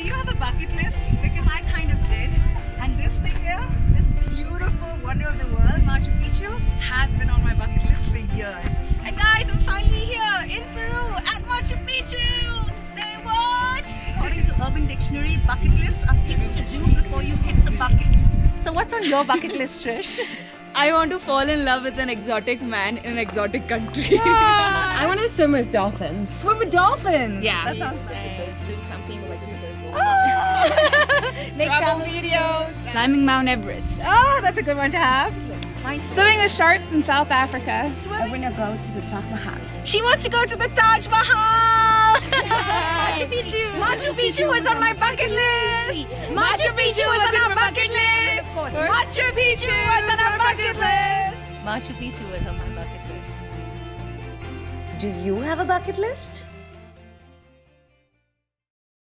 do you have a bucket list? Because I kind of did. And this thing here, this beautiful wonder of the world, Machu Picchu, has been on my bucket list for years. And guys, I'm finally here in Peru at Machu Picchu. Say what? According to Urban Dictionary, bucket lists are things to do before you hit the bucket. So what's on your bucket list, Trish? I want to fall in love with an exotic man in an exotic country. I want to swim with dolphins. Swim with dolphins. Yeah. That sounds do something like ah. Make travel videos. Climbing Mount Everest. Oh, that's a good one to have. Swimming with sharks in South Africa. I want to go to the Taj Mahal. She wants to go to the Taj Mahal. Machu Picchu. Machu Picchu is on my bucket list. Machu Picchu is on our bucket list. Machu Picchu Machu Picchu was on my bucket list. Do you have a bucket list?